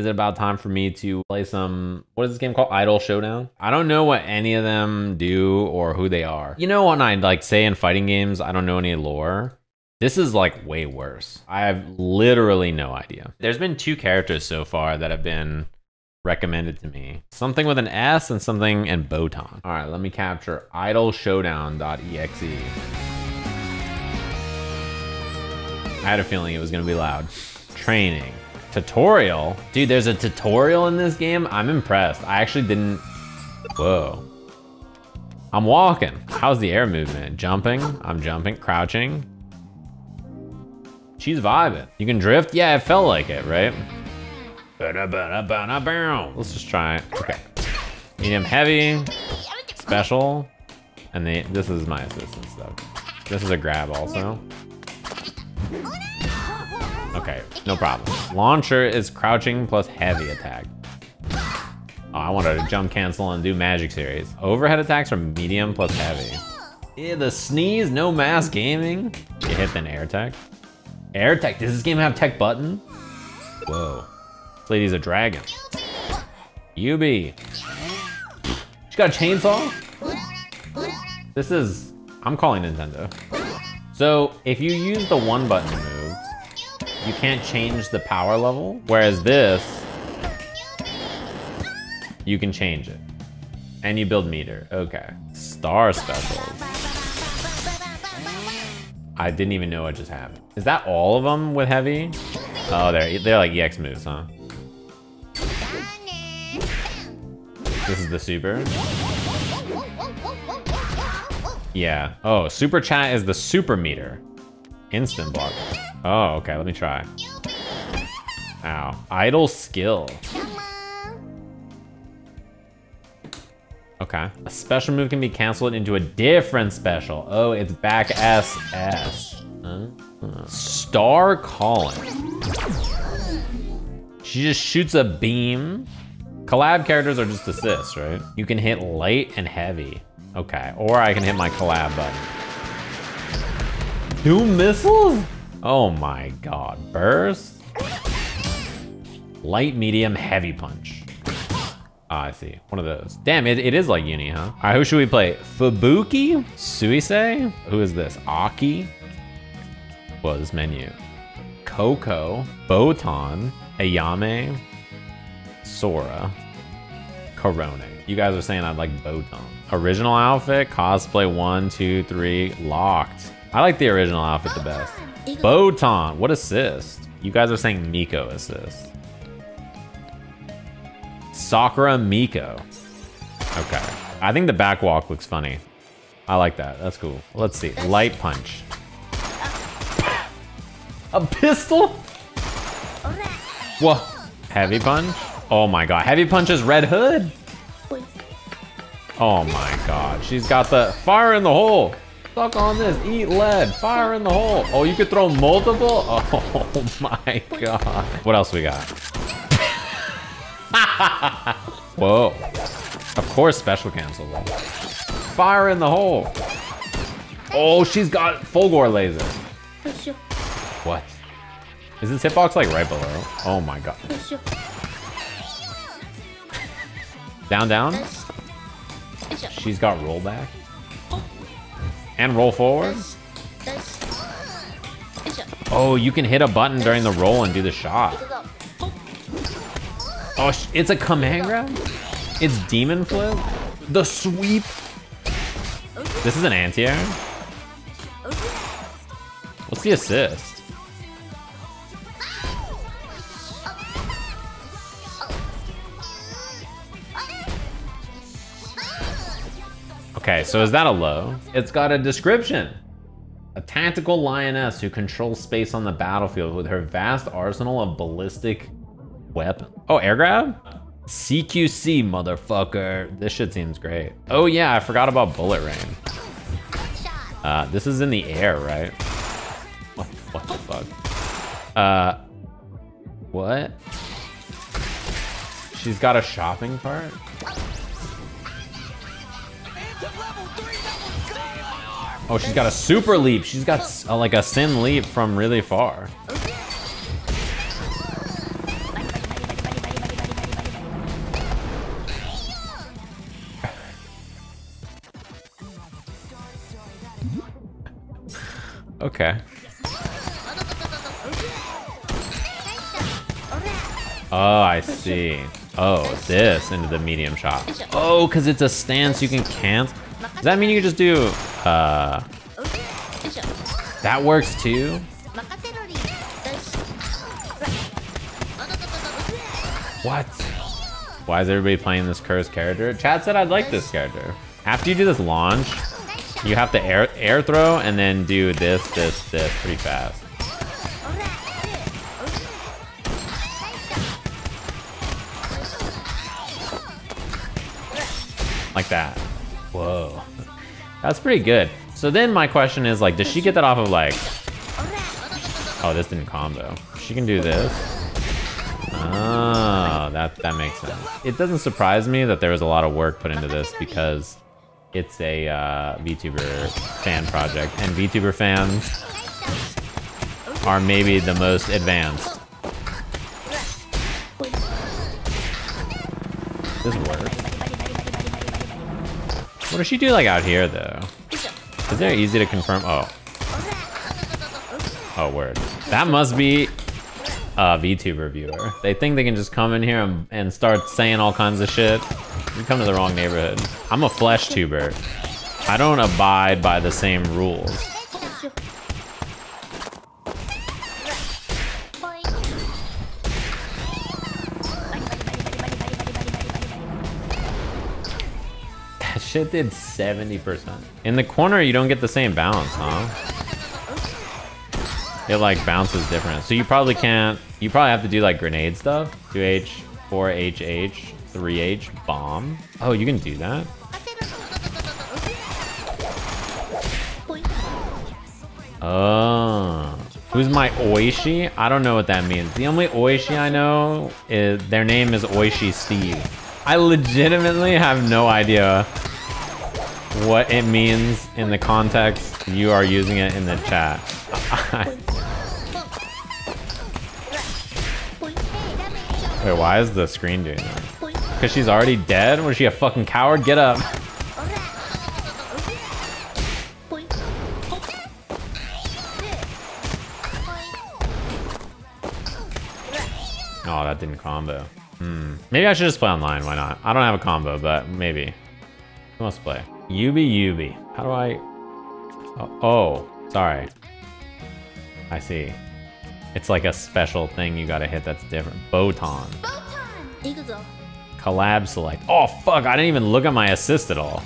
is it about time for me to play some, what is this game called? Idol Showdown? I don't know what any of them do or who they are. You know when I like say in fighting games, I don't know any lore? This is like way worse. I have literally no idea. There's been two characters so far that have been recommended to me. Something with an S and something in Botan. All right, let me capture idolshowdown.exe. I had a feeling it was gonna be loud. Training. Tutorial? Dude, there's a tutorial in this game? I'm impressed. I actually didn't, whoa. I'm walking. How's the air movement? Jumping? I'm jumping, crouching. She's vibing. You can drift? Yeah, it felt like it, right? Let's just try it. Okay. Medium heavy, special, and the, this is my assistant stuff. This is a grab also. Okay, no problem. Launcher is crouching plus heavy attack. Oh, I wanted to jump cancel and do magic series. Overhead attacks are medium plus heavy. Yeah, the sneeze, no mask gaming. You hit an air tech. Air tech, does this game have tech button? Whoa. This lady's a dragon. UB. She got a chainsaw? This is, I'm calling Nintendo. So if you use the one button moves, you can't change the power level. Whereas this, you can change it. And you build meter, okay. Star specials. I didn't even know what just happened. Is that all of them with heavy? Oh, they're, they're like EX moves, huh? This is the super. Yeah. Oh, super chat is the super meter. Instant block. Oh, okay, let me try. Ow. Idle skill. Okay. A special move can be canceled into a different special. Oh, it's back SS. Uh, uh. Star calling. She just shoots a beam. Collab characters are just assists, right? You can hit light and heavy. Okay, or I can hit my collab button. Two missiles? Oh my god. Burst? Light, medium, heavy punch. Ah, I see. One of those. Damn, it, it is like Uni, huh? All right, who should we play? Fubuki? Suisei? Who is this? Aki? Is this menu? Coco, Botan, Ayame, Sora, Korone. You guys are saying I'd like Botan. Original outfit, cosplay one, two, three, locked. I like the original outfit the best. Botan, what assist? You guys are saying Miko assist. Sakura Miko. Okay. I think the back walk looks funny. I like that. That's cool. Let's see. Light punch. A pistol? Whoa. Heavy punch? Oh my god. Heavy punch is Red Hood? Oh my god. She's got the fire in the hole. Suck on this. Eat lead. Fire in the hole. Oh, you could throw multiple? Oh my god. What else we got? Whoa. Of course special cancel. Fire in the hole. Oh, she's got Fulgore laser. What? Is this hitbox like right below? Oh my god. Down, down. She's got rollback. And roll forward. Oh, you can hit a button during the roll and do the shot. Oh, it's a command grab? It's demon flip? The sweep? This is an anti-air? What's the assist? Okay, so is that a low? It's got a description. A tactical lioness who controls space on the battlefield with her vast arsenal of ballistic weapon. Oh, air grab? CQC, motherfucker. This shit seems great. Oh yeah, I forgot about bullet rain. Uh, this is in the air, right? What, what the fuck? Uh, what? She's got a shopping cart? Oh, she's got a super leap. She's got a, uh, like a sin leap from really far. Okay. Oh, I see. Oh, this into the medium shot. Oh, because it's a stance you can cancel. Does that mean you can just do uh... That works too? What? Why is everybody playing this cursed character? Chad said I'd like this character. After you do this launch, you have to air air throw and then do this, this, this pretty fast. Like that. Whoa. That's pretty good. So then my question is like, does she get that off of like... Oh, this didn't combo. She can do this. Oh, that, that makes sense. It doesn't surprise me that there was a lot of work put into this because it's a uh, VTuber fan project, and VTuber fans are maybe the most advanced. This works. What does she do like out here though? Is there easy to confirm? Oh. Oh, word. That must be a VTuber viewer. They think they can just come in here and, and start saying all kinds of shit. You come to the wrong neighborhood. I'm a flesh tuber. I don't abide by the same rules. Shit did 70%. In the corner, you don't get the same bounce, huh? It like bounces different. So you probably can't, you probably have to do like grenade stuff. 2H, 4HH, 3H, bomb. Oh, you can do that? Oh. Who's my Oishi? I don't know what that means. The only Oishi I know is their name is Oishi Steve. I legitimately have no idea what it means in the context you are using it in the chat. Wait, why is the screen doing that? Because she's already dead? Was she a fucking coward? Get up. Oh, that didn't combo. Hmm. Maybe I should just play online. Why not? I don't have a combo, but maybe. Who wants to play? Yubi Yubi. How do I... Oh, oh, sorry. I see. It's like a special thing you gotta hit that's different. Botan. Collab select. Oh, fuck. I didn't even look at my assist at all.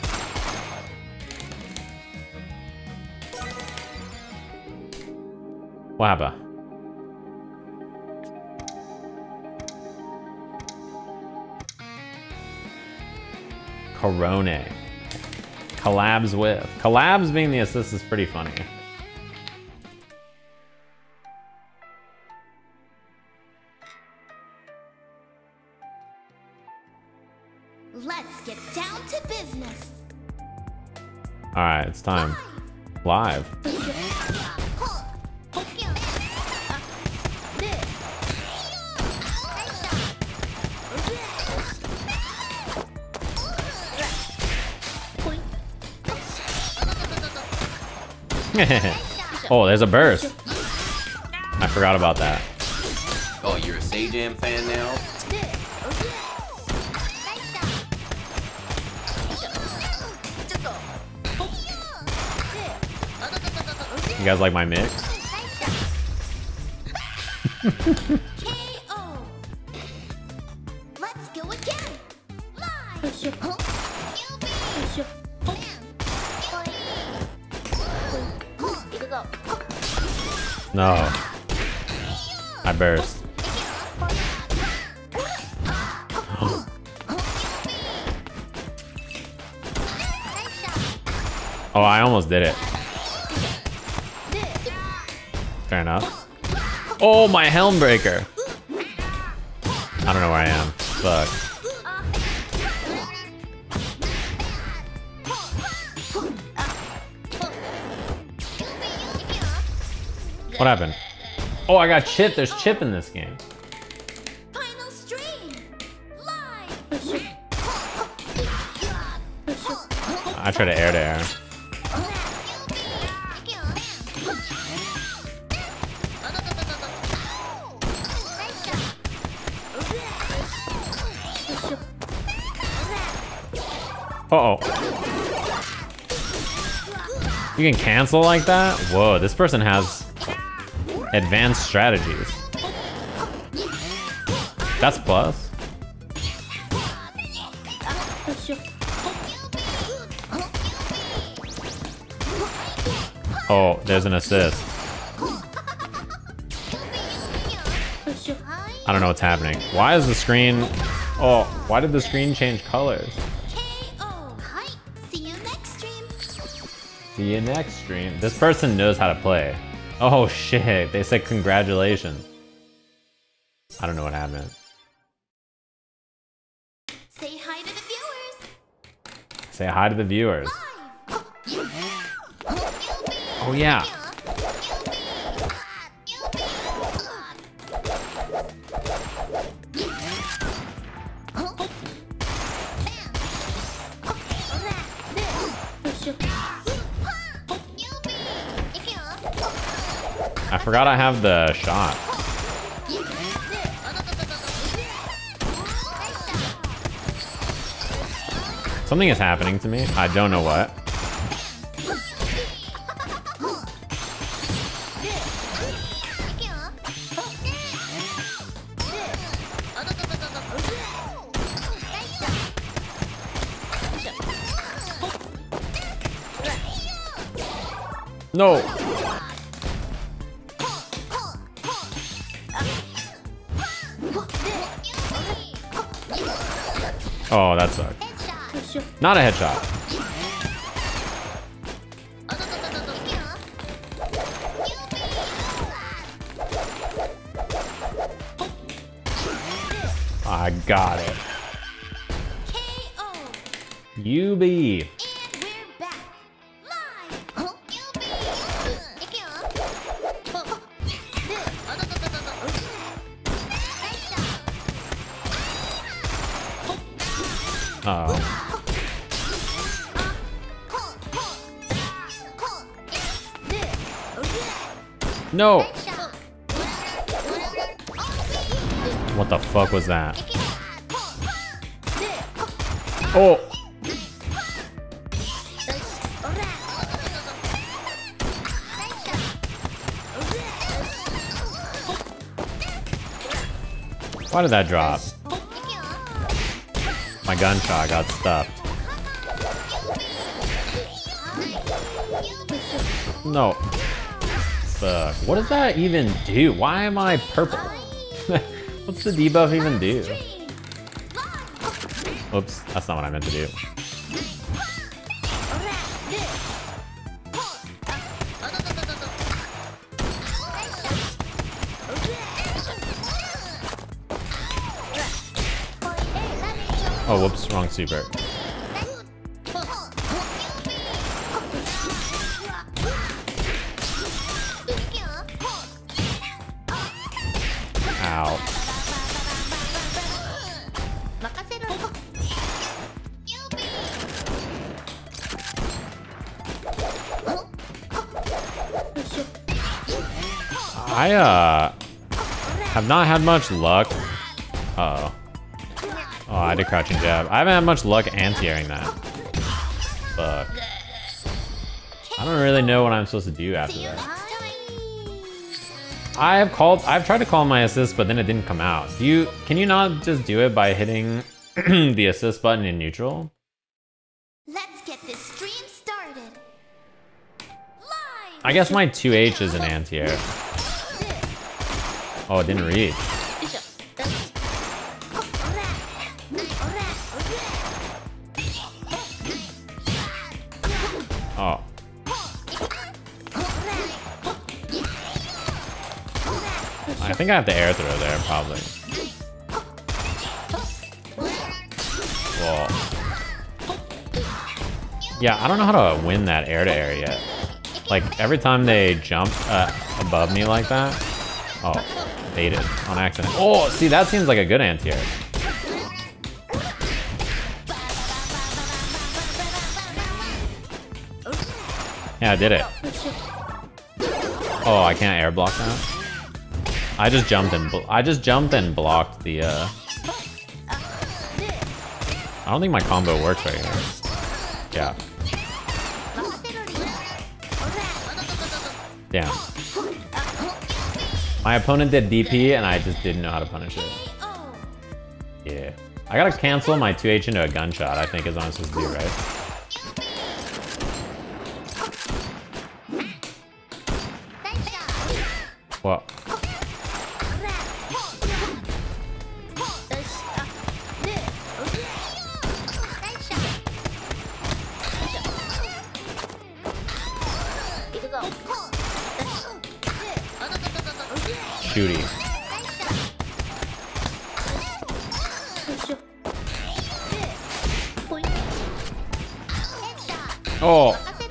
Happened? Korone. Collabs with. Collabs being the assist is pretty funny. Let's get down to business. All right, it's time. Live. oh, there's a burst. I forgot about that. Oh, you're a Sajam fan now? You guys like my mix? No. I burst. Oh, I almost did it. Fair enough. Oh, my helm breaker. I don't know where I am. Fuck. What happened? Oh, I got chip. There's chip in this game. Final stream. I try to air to air. Uh oh You can cancel like that? Whoa, this person has advanced strategies. That's plus. Oh, there's an assist. I don't know what's happening. Why is the screen... Oh, why did the screen change colors? See you next stream. This person knows how to play. Oh shit, they said congratulations. I don't know what happened. Say hi to the viewers. Say hi to the viewers. Oh yeah. Forgot I have the shot. Something is happening to me. I don't know what. No. Oh, that sucked. Not a headshot. I got it. UB. Oh. No. What the fuck was that? Oh. Why did that drop? My gunshot got stuffed. No. Fuck. What does that even do? Why am I purple? What's the debuff even do? Oops, that's not what I meant to do. Wrong super. Ow. I, uh, have not had much luck. I did crouching jab. I haven't had much luck anti-airing that. Fuck. I don't really know what I'm supposed to do after that. I have called, I've tried to call my assist, but then it didn't come out. Do you, can you not just do it by hitting the assist button in neutral? Let's get this stream started. Live. I guess my 2H is an anti-air. Oh, it didn't reach. I think I have the air throw there, probably. Whoa. Yeah, I don't know how to win that air to air yet. Like, every time they jump uh, above me like that. Oh, baited on accident. Oh, see, that seems like a good anti-air. Yeah, I did it. Oh, I can't air block that. I just jumped and I just jumped and blocked the. uh... I don't think my combo works right here. Yeah. Damn. My opponent did DP and I just didn't know how to punish it. Yeah. I gotta cancel my 2H into a gunshot, I think is what I'm supposed to do, right? Well,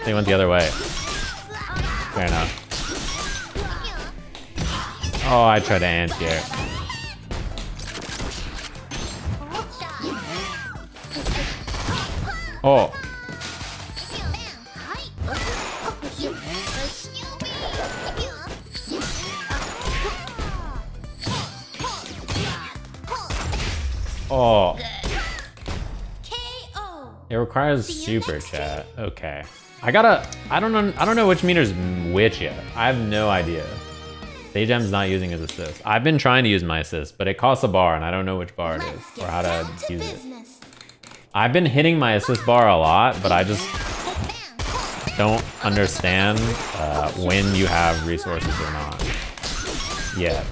they went the other way. Fair enough. Oh, I tried to anti it. Oh, oh. KO. It requires super chat. Okay. I gotta. I don't know. I don't know which meter's which yet. I have no idea. Sajam's not using his assist. I've been trying to use my assist, but it costs a bar, and I don't know which bar it is or how to to use it. I've been hitting my assist bar a lot, but I just don't understand uh, when you have resources or not. Yet.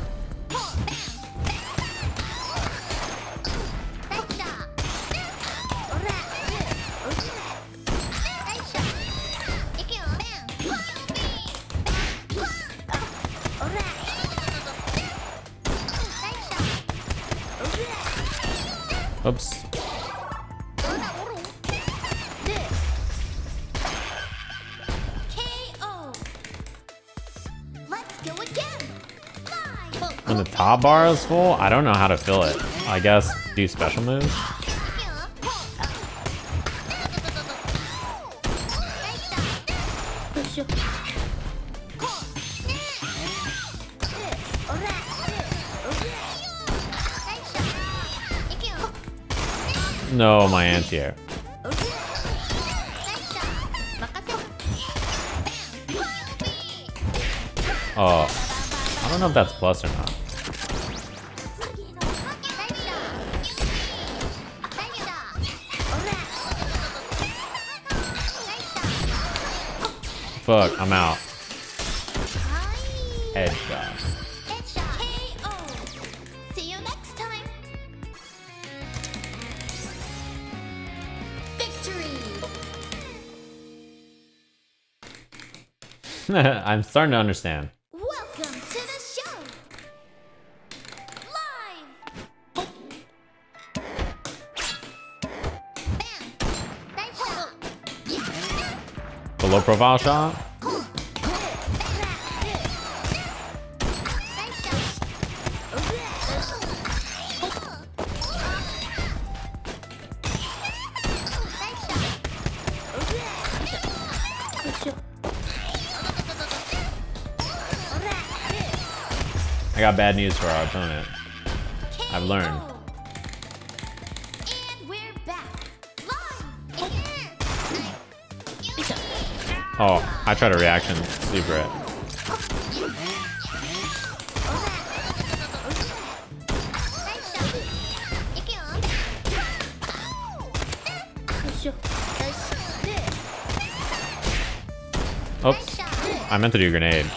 Top bar is full, I don't know how to fill it. I guess do special moves. No, my anti-air. Oh, I don't know if that's plus or not. Fuck, I'm out. Headshot. KO. See you next time. Victory. I'm starting to understand. Low profile shot? I got bad news for our opponent. I've learned. Oh, I tried a reaction super it. Oops, I meant to do a grenade.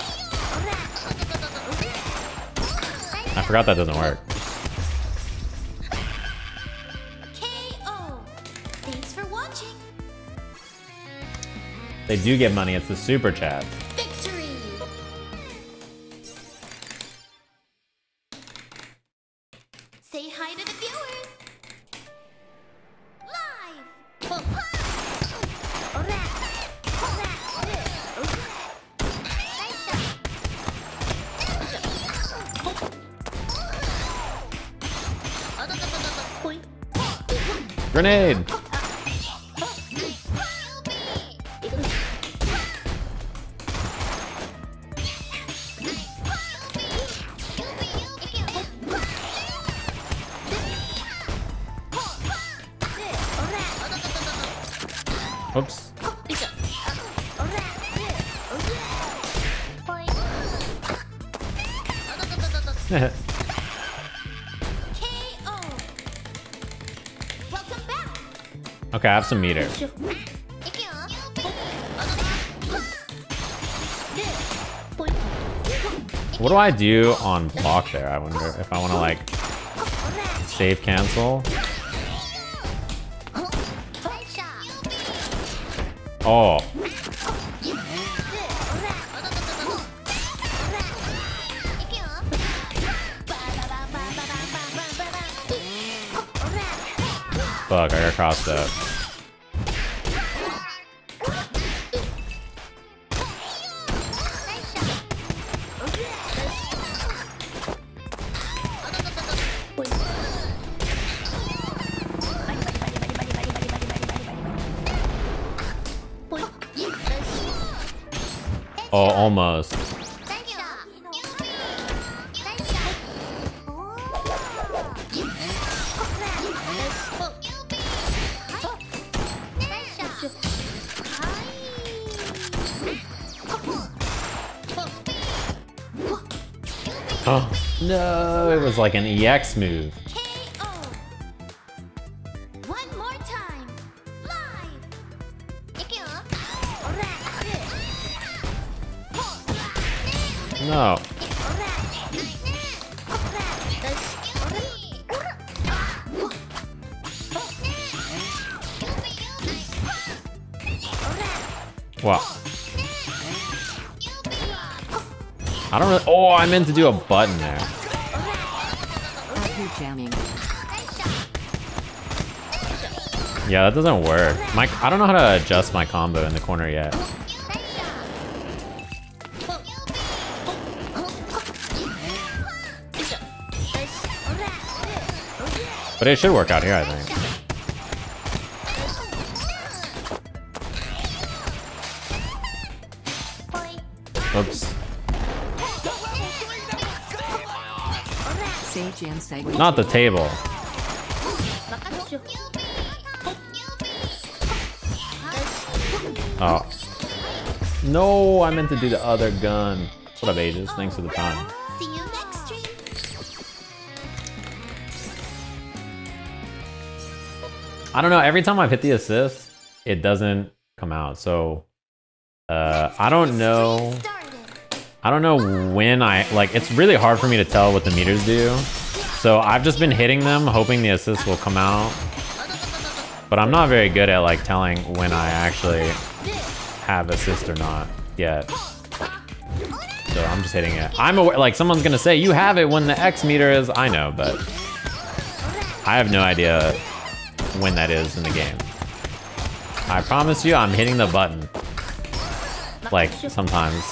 I forgot that doesn't work. They do get money, it's the super chat. Victory. Say hi to the viewers. Live. Grenade! Okay, I have some meter. What do I do on block there? I wonder if I want to like save cancel. Oh, fuck, I got crossed up. Almost. Oh. oh, no, it was like an EX move. I meant to do a button there. Yeah, that doesn't work. My, I don't know how to adjust my combo in the corner yet. But it should work out here, I think. Not the table. Oh. No, I meant to do the other gun. What up, Ages? Thanks for the time. See you next stream. I don't know. Every time I've hit the assist, it doesn't come out. So, uh, I don't know. I don't know when I like. It's really hard for me to tell what the meters do. So I've just been hitting them, hoping the assist will come out. But I'm not very good at like telling when I actually have assist or not yet. So I'm just hitting it. I'm aware. Like someone's gonna say you have it when the X meter is. I know, but I have no idea when that is in the game. I promise you, I'm hitting the button. Like sometimes.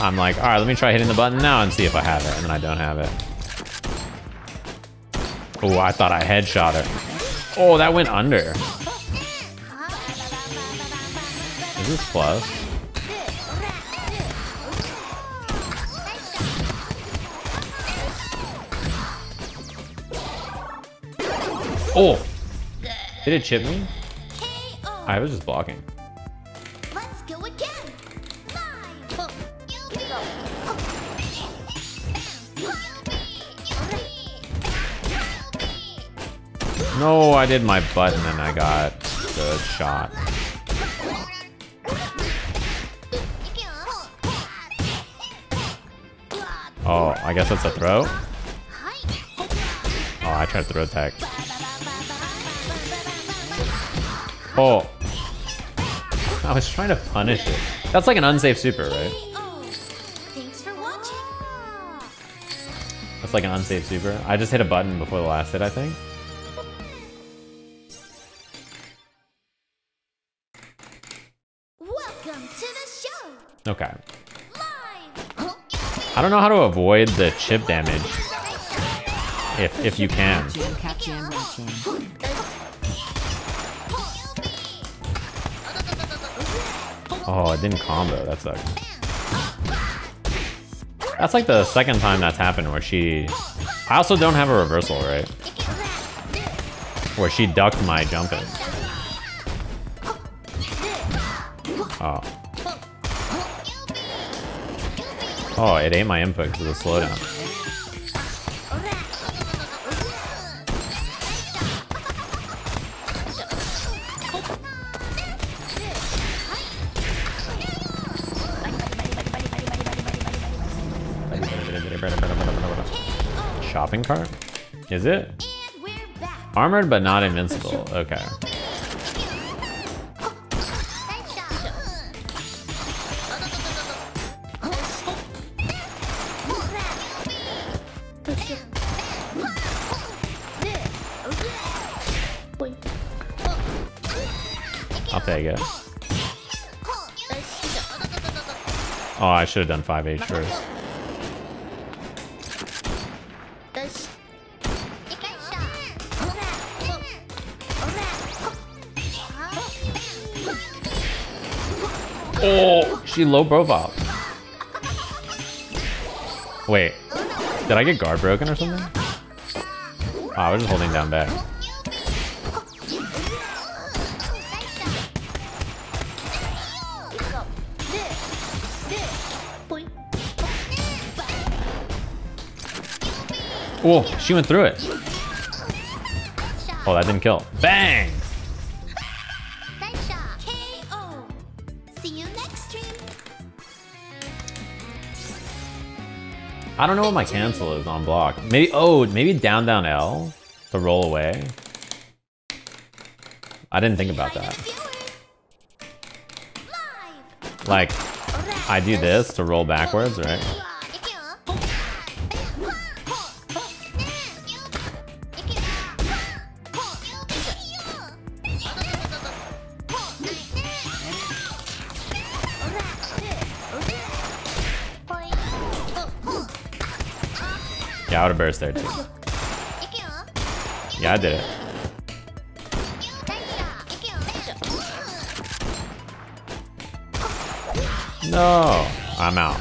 I'm like, all right, let me try hitting the button now and see if I have it, and then I don't have it. Oh, I thought I headshot her. Oh, that went under. Is this plus? Oh! Did it chip me? I was just blocking. No, I did my button and I got the shot. Oh, I guess that's a throw? Oh, I tried to throw tech. Oh. I was trying to punish it. That's like an unsafe super, right? That's like an unsafe super. I just hit a button before the last hit, I think. Okay. I don't know how to avoid the chip damage. If if you can. Oh, it didn't combo. That sucks. That's like the second time that's happened where she... I also don't have a reversal, right? Where she ducked my jump in. Oh. Oh, it ate my input because of the slowdown. Shopping cart? Is it? Armored but not invincible. Okay. Should have done 5H first. Oh, she low profile. Wait, did I get guard broken or something? Oh, I was just holding down back. Oh, she went through it. Oh, that didn't kill. Bang! Nice shot. KO. See you next stream. I don't know what my cancel is on block. Maybe, oh, maybe down, down L to roll away. I didn't think about that. Like, I do this to roll backwards, right? Would have burst there too. Yeah, I did it. No, I'm out.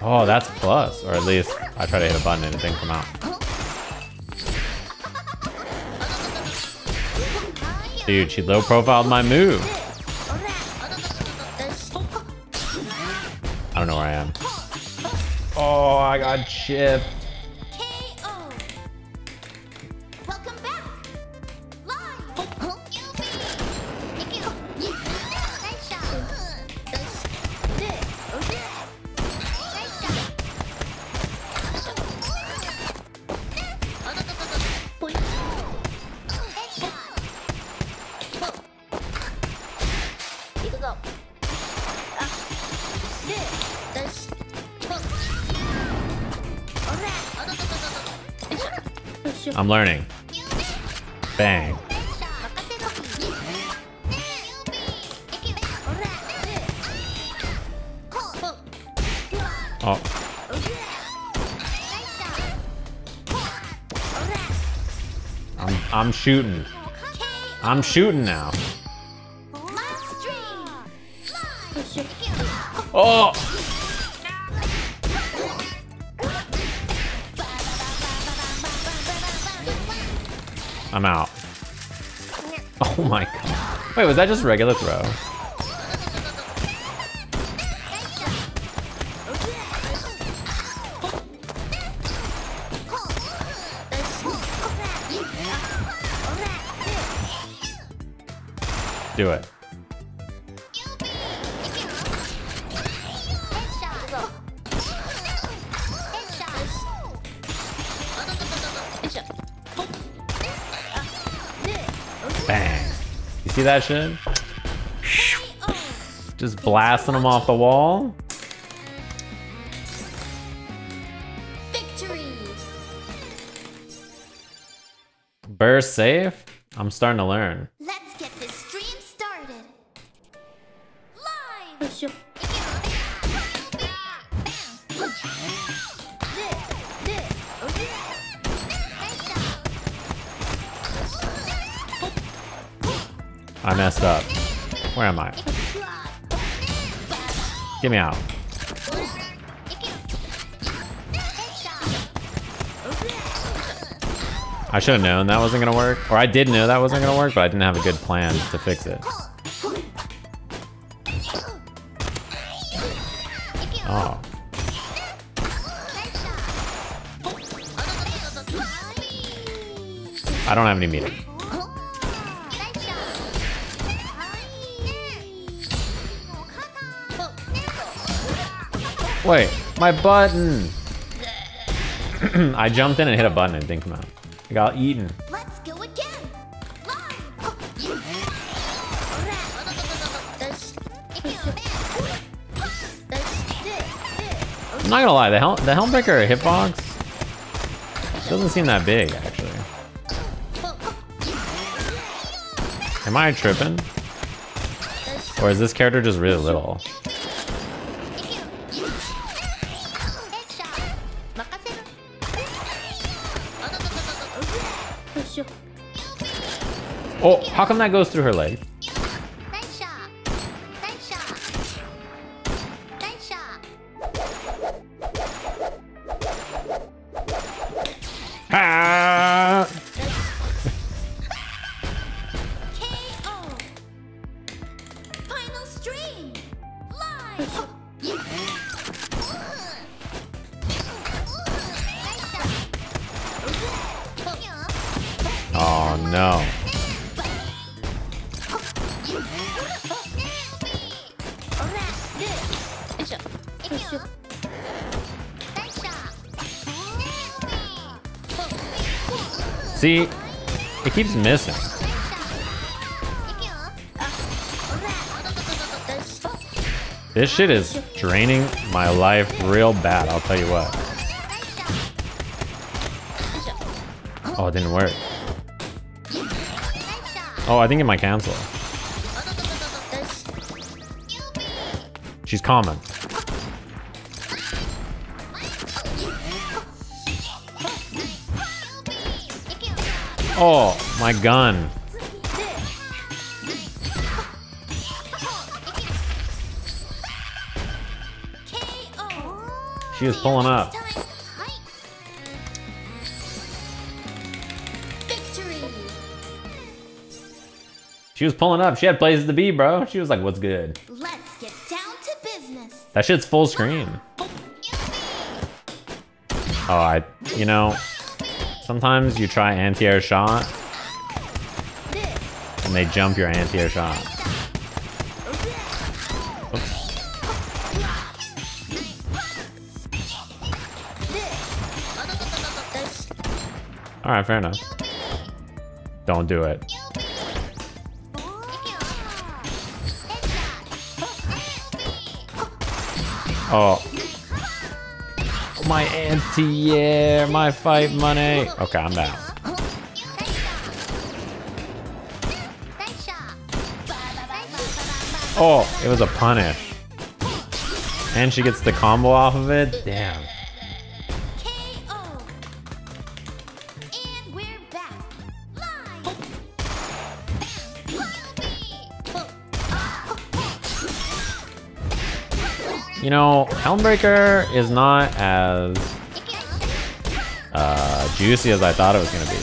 Oh, that's plus, or at least I try to hit a button and it didn't come out. Dude, she low profiled my move. I I'm learning. Bang. Oh, I'm I'm shooting. I'm shooting now. Oh, I'm out. Oh my god. Wait, was that just regular throw? Do it. See that shit? Just blasting them off the wall. Victory! Burst safe? I'm starting to learn. Messed up. Where am I? Get me out. I should have known that wasn't gonna work. Or I did know that wasn't gonna work, but I didn't have a good plan to fix it. Oh. I don't have any meter. Wait, my button! I jumped in and hit a button and didn't come out. I got eaten. Let's go again. I'm not gonna lie, the, hel the Helmbreaker hitbox doesn't seem that big, actually. Am I tripping? Or is this character just really little? Oh, how come that goes through her leg? Keeps missing. This shit is draining my life real bad, I'll tell you what. Oh, it didn't work. Oh, I think it might cancel. She's common. Oh, my gun. She is pulling up. She was pulling up. She had places to be, bro. She was like, what's good? Let's get down to business. That shit's full screen. Oh, I, you know, sometimes you try anti-air shot and they jump your anti-air shot. All right, fair enough. Don't do it. Oh. My anti-air, my fight money. Okay, I'm down. Oh, it was a punish. And she gets the combo off of it? Damn. You know, Helmbreaker is not as uh, juicy as I thought it was gonna be.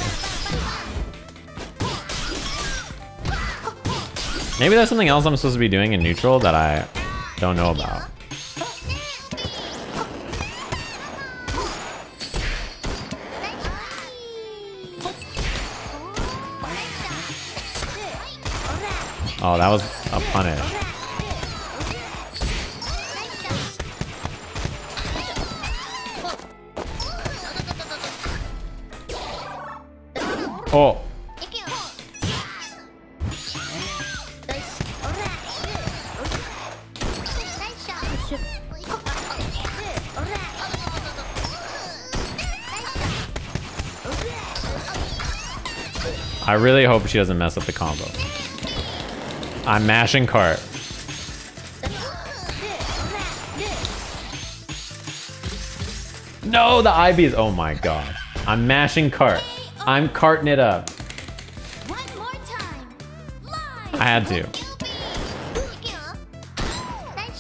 Maybe there's something else I'm supposed to be doing in neutral that I don't know about. Oh, that was a punish. Oh, I really hope she doesn't mess up the combo. I'm mashing cart. No, the IBs. Oh my god. I'm mashing cart. I'm carting it up. One more time. I had to. Nice shot. Nice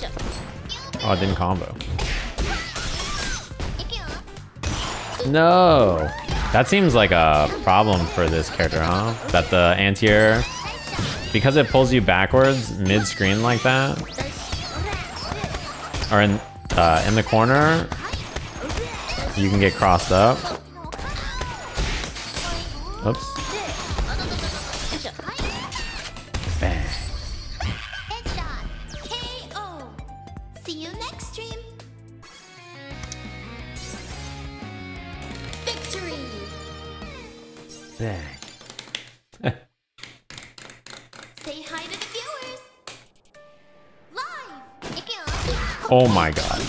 shot. Oh, it didn't combo. No. That seems like a problem for this character, huh? That the anti-air, because it pulls you backwards mid-screen like that, or in, uh, in the corner, you can get crossed up. Oops. Bang. KO. See you next stream. Victory. Bang. Oh my god.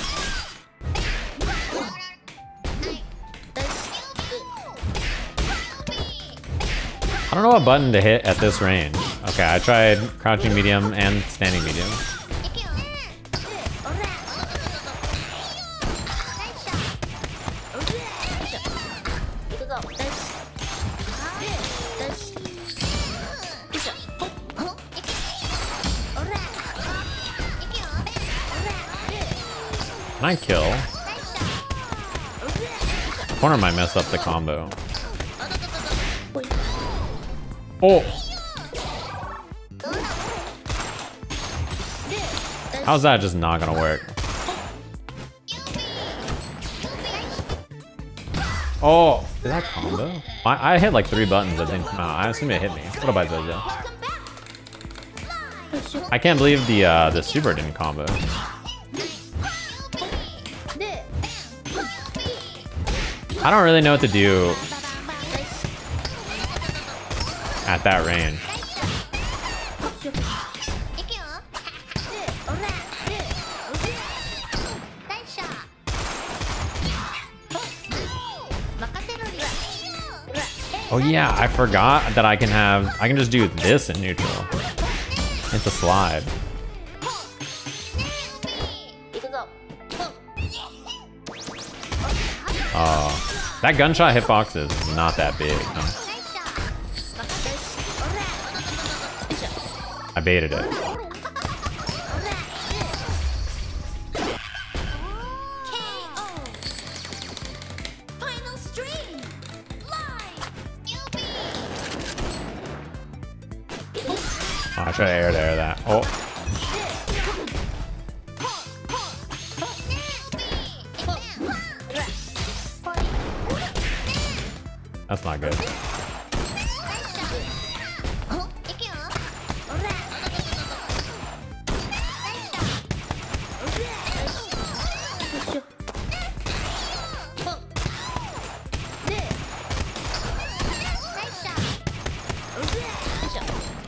I don't know what button to hit at this range. Okay, I tried crouching medium and standing medium. I kill? Corner might mess up the combo. Oh! How's that just not gonna work? Oh, did that combo? I, I hit like three buttons that didn't come out. I assume it hit me. What about. Live. I can't believe the uh, the super didn't combo. I don't really know what to do at that range. Oh yeah, I forgot that I can have, I can just do this in neutral. It's a slide. Oh, that gunshot hitbox is not that big. huh? I baited it. KO. Final stream. Live. Oh, I try to air to air that. Oh,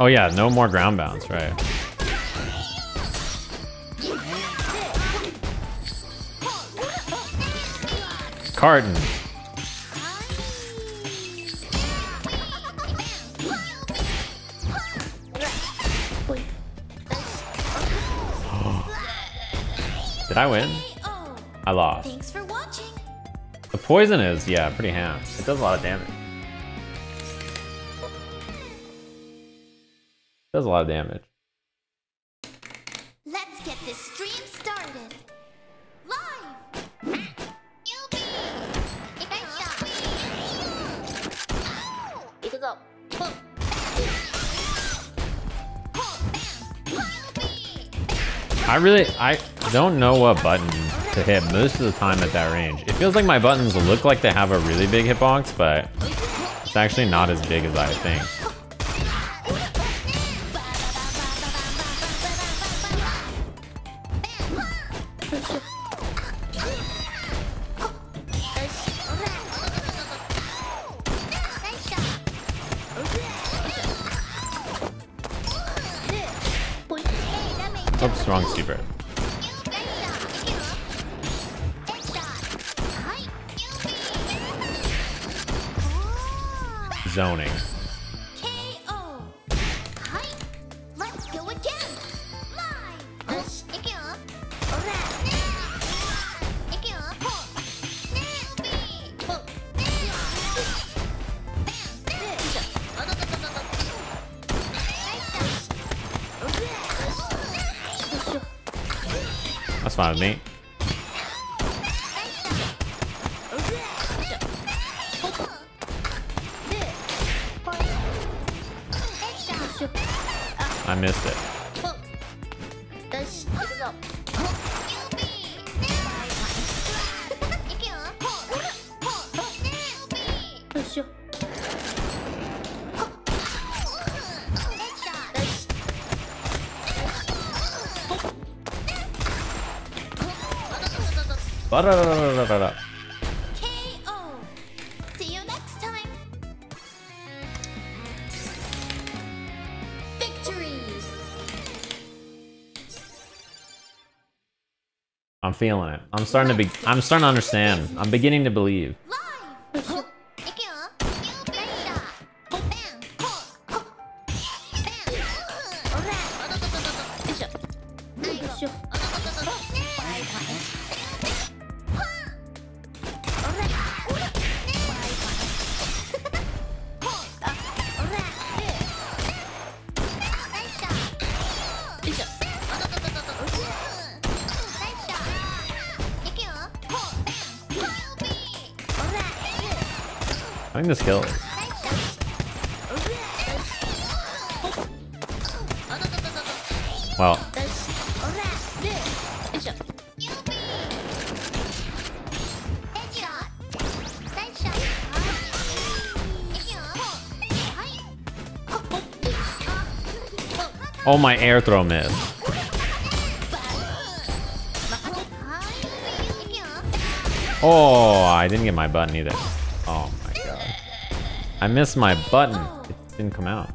Oh, yeah, no more ground bounce, right? Carton. Did I win? I lost. Thanks for watching. The poison is, yeah, pretty ham. It does a lot of damage. A lot of damage. Let's get this stream started. Live. Oh! I really, I don't know what button to hit most of the time at that range. It feels like my buttons look like they have a really big hitbox, but it's actually not as big as I think. Wrong super. Zoning. That's fine feeling it. I'm starting to be. I'm starting to understand. I'm beginning to believe. I think this kills. Well, oh my air throw missed. Oh, I didn't get my button either. I missed my button. It didn't come out.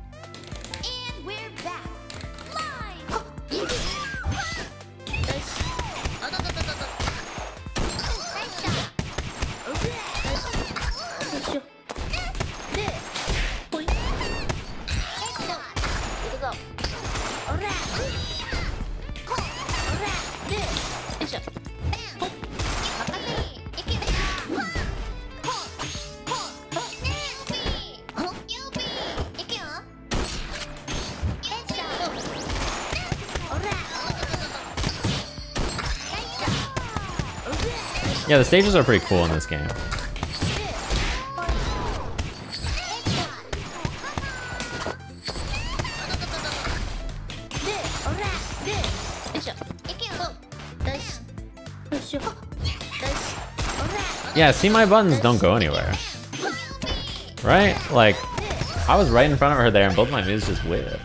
Yeah, the stages are pretty cool in this game. Yeah, see my buttons don't go anywhere. Right? Like, I was right in front of her there and both my moves just whip.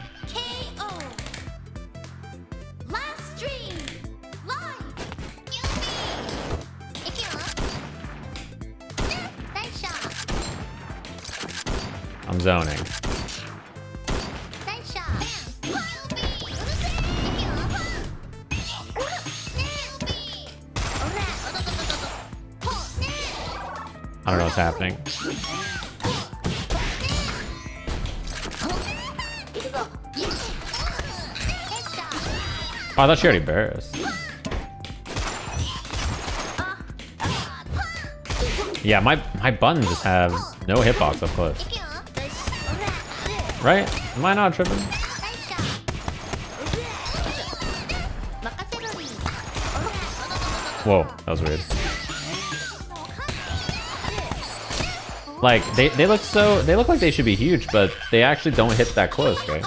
Oh, I thought she already burst. Yeah, my my buttons just have no hitbox up close. Right? Am I not tripping? Whoa, that was weird. Like they they look so they look like they should be huge, but they actually don't hit that close, right?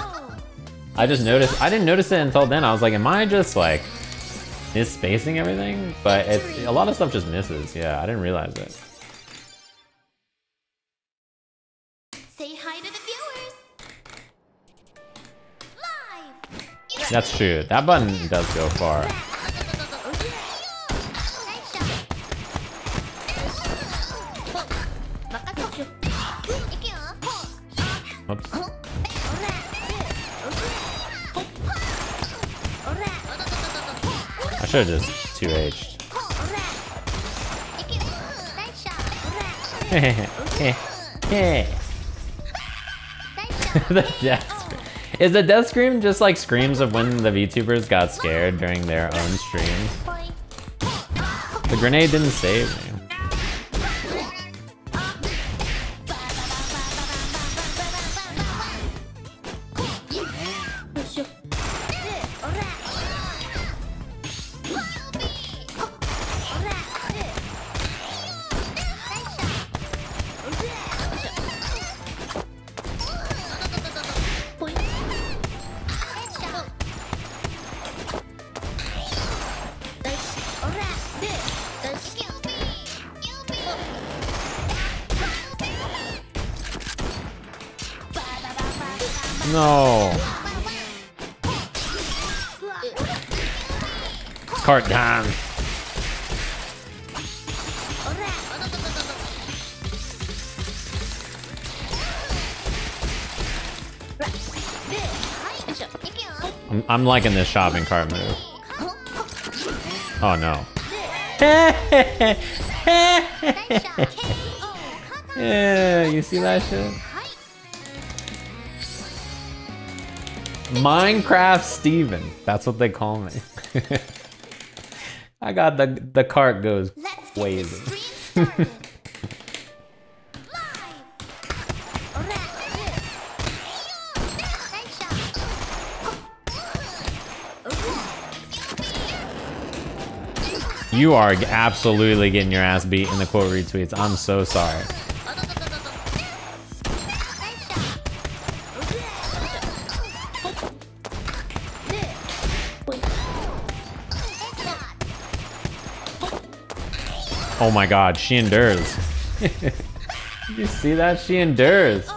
I just noticed I didn't notice it until then. I was like, am I just like misspacing everything? But it's a lot of stuff just misses. Yeah, I didn't realize it. Say hi to the viewers. Live. That's true. That button does go far. I should have just 2H'd. the death. Is the death scream just like screams of when the VTubers got scared during their own streams? The grenade didn't save me. I'm, liking this shopping cart move. Oh no. Yeah, you see that shit? Minecraft Steven. That's what they call me. I got the the cart goes crazy. You are absolutely getting your ass beat in the quote retweets. I'm so sorry. Oh my god, she endures. you see that? She endures.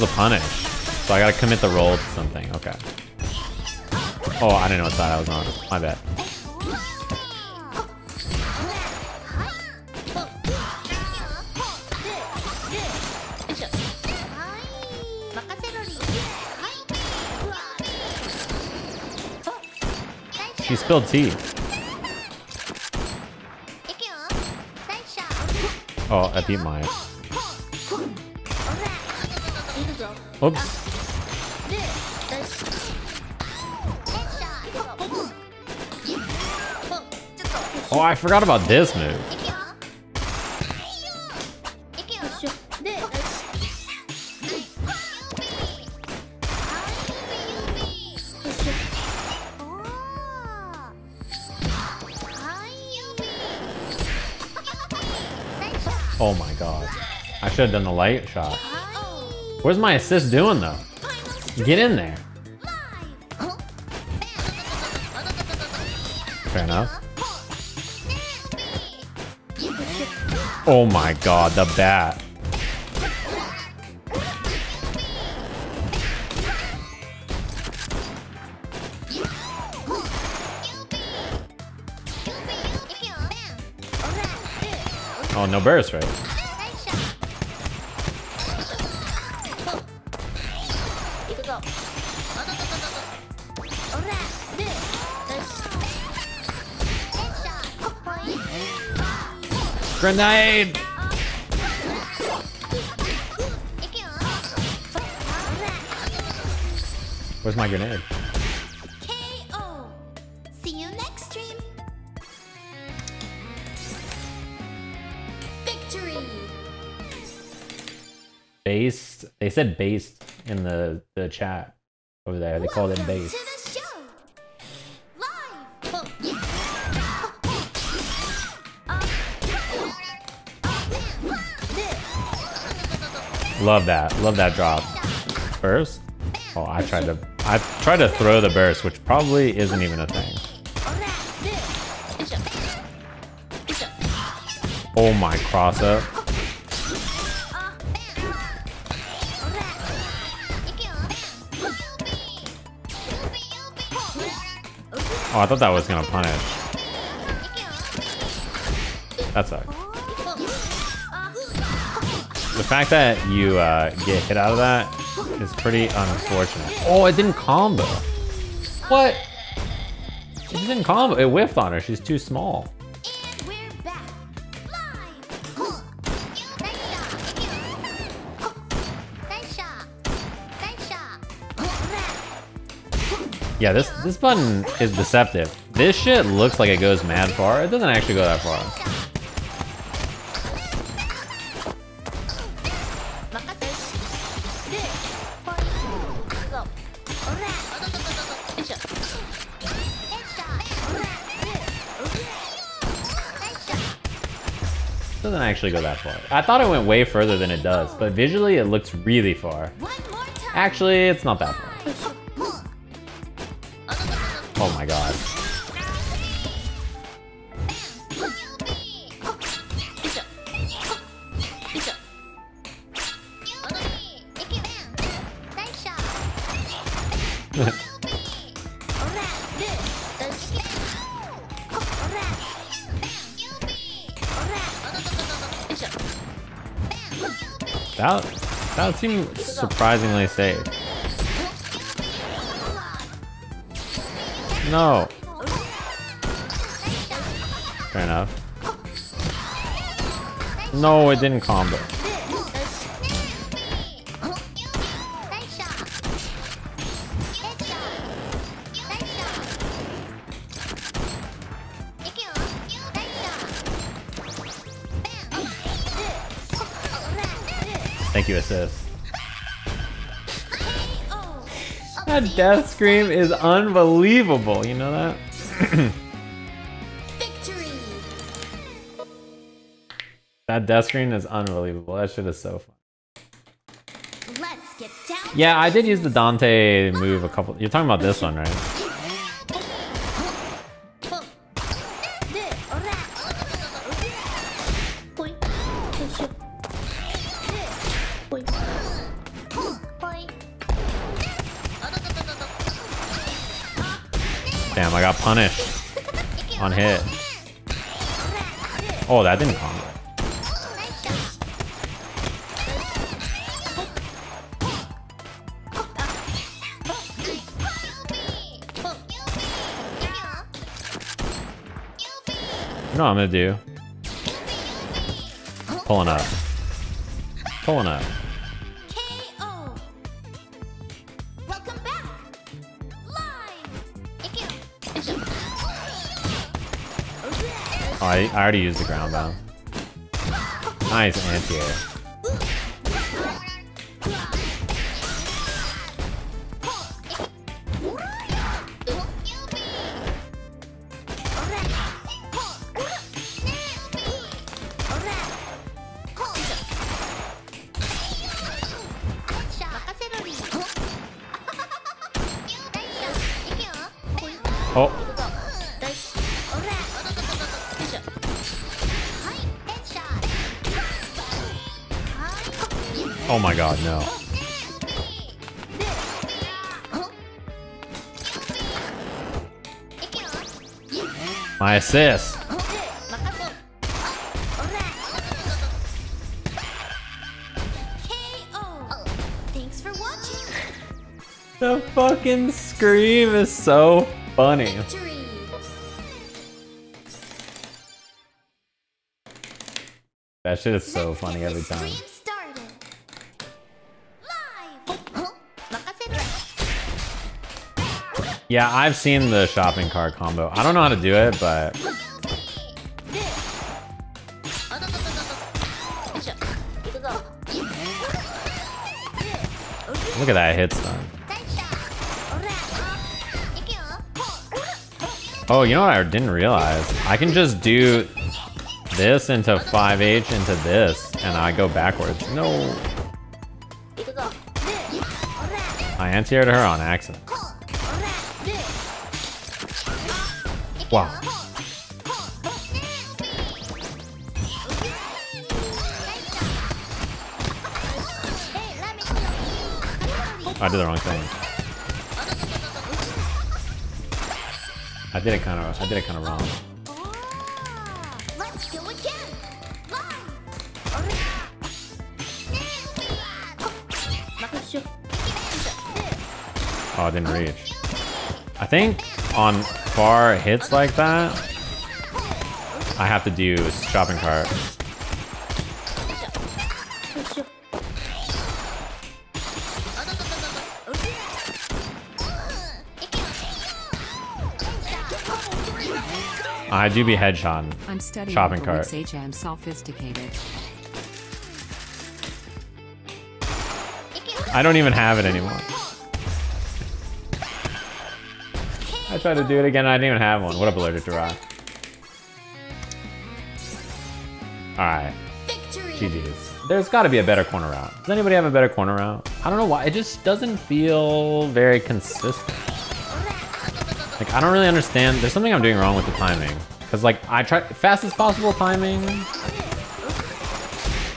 Was a punish. So I gotta commit the roll to something. Okay. Oh, I didn't know what side I was on. My bad. She spilled tea. Oh, I beat mine. Oops. Oh, I forgot about this move. Oh my god. I should have done the light shot. Where's my assist doing though? Get in there. Fair enough. Oh my god, the bat. Oh, no burst, right? Grenade! Where's my grenade? KO. See you next stream. Victory. Based. They said based in the, the chat over there. They called it Welcome based. Love that. Love that drop. Burst? Oh, I tried to. I tried to throw the burst, which probably isn't even a thing. Oh my cross up. Oh, I thought that was gonna punish. That sucks. Fact that you uh, get hit out of that is pretty unfortunate. Oh, it didn't combo. What? It didn't combo. It whiffed on her. She's too small. Yeah, this this button is deceptive. This shit looks like it goes mad far. It doesn't actually go that far. Actually go that far. I thought it went way further than it does, but visually it looks really far. One more time. Actually, it's not that far. Oh my god. That seemed surprisingly safe. No. Fair enough. No, it didn't combo. Death scream is unbelievable. You know that? Victory! That death screen is unbelievable. That shit is so fun. Let's get down. Yeah, I did use the Dante move a couple. You're talking about this one, right? Punished on hit. Oh, that didn't combo. You I'm gonna do? Pulling up. Pulling up. I, I already used the ground bounce. Nice anti-air. God, no. My assist. The fucking scream is so funny. That shit is so funny every time. Yeah, I've seen the shopping cart combo. I don't know how to do it, but look at that hit stun. Oh, you know what I didn't realize? I can just do this into 5H into this, and I go backwards. No. I anti-aired her on accident. I did the wrong thing. I did it kind of. I did it kind of wrong. Oh, I didn't reach. I think on far hits like that, I have to do shopping cart. I do be headshot. I'm studying Shopping for cart. Wix HM sophisticated. I don't even have it anymore. I tried to do it again. I didn't even have one. What up, allergic to rock? Alright, Victory. GG's. There's gotta be a better corner route. Does anybody have a better corner route? I don't know why, it just doesn't feel very consistent. Like, I don't really understand. There's something I'm doing wrong with the timing. Cause like, I try, fastest possible timing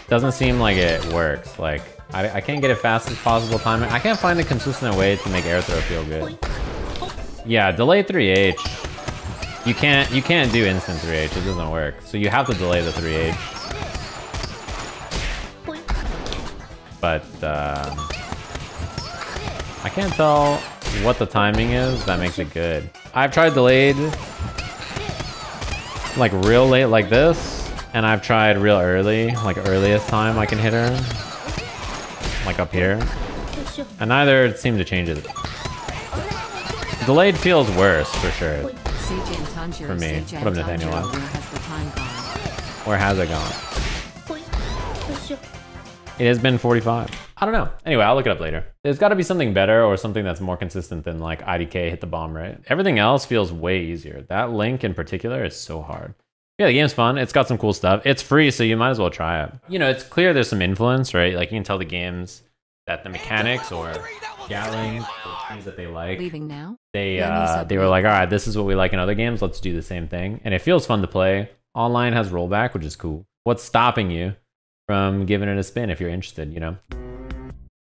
doesn't seem like it works. Like, I, I can't get it fastest possible timing. I can't find a consistent way to make air throw feel good. Yeah, delay 3H. You can't you can't do instant 3H. It doesn't work. So you have to delay the 3H. But um, I can't tell what the timing is that makes it good. I've tried delayed like real late like this, and I've tried real early, like earliest time I can hit her, like up here, and neither seem to change it. Delayed feels worse for sure. For me. What up, Nathaniel? Where has it gone? It has been 45. I don't know. Anyway, I'll look it up later. There's got to be something better or something that's more consistent than like IDK hit the bomb, right? Everything else feels way easier. That link in particular is so hard. Yeah, the game's fun. It's got some cool stuff. It's free, so you might as well try it. You know, it's clear there's some influence, right? Like you can tell the games that the mechanics or Gatling, the things that they like, Leaving now? they uh, they were like, all right, this is what we like in other games. Let's do the same thing, and it feels fun to play. Online has rollback, which is cool. What's stopping you from giving it a spin if you're interested? You know.